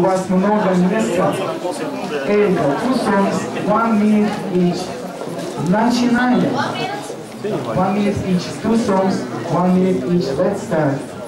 у вас много места. Это two songs, one minute each. Начинаем. One minute each, two songs, one minute each. Let's start.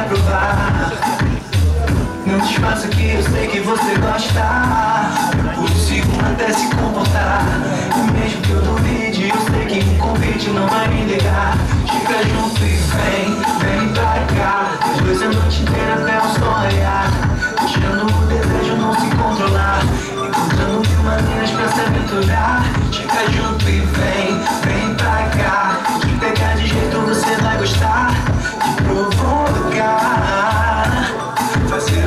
Você quer provar. Não desfaça que eu sei que você gosta. Segundo até se comportar. Mesmo que eu duvide, eu sei que um convite não vai me ligar Chega junto e vem, vem pra cá. Os dois a noite inteira até o sol Deixando o desejo não se controlar. Encontrando mil maneiras pra se aventurar. Chega junto e vem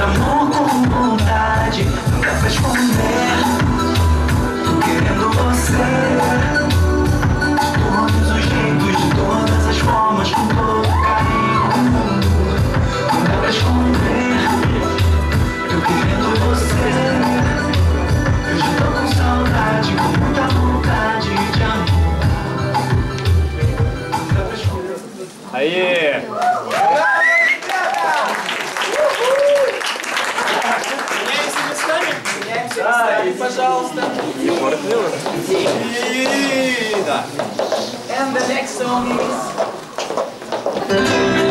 amor com vontade dá pra esconder. Tô querendo você. Todos os jeitos, de todas as formas Com todo carinho Não dá pra esconder. Tô querendo você. Eu já tô com saudade Com muita vontade de amor Não пожалуйста. Егор Клюр. Да. And the next song is...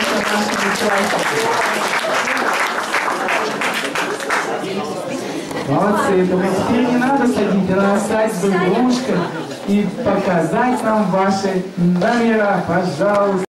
пожалуйста, нашим участникам. Молодцы, думаю, теперь не надо садить, надо стать с игрушкой и показать нам ваши номера, пожалуйста.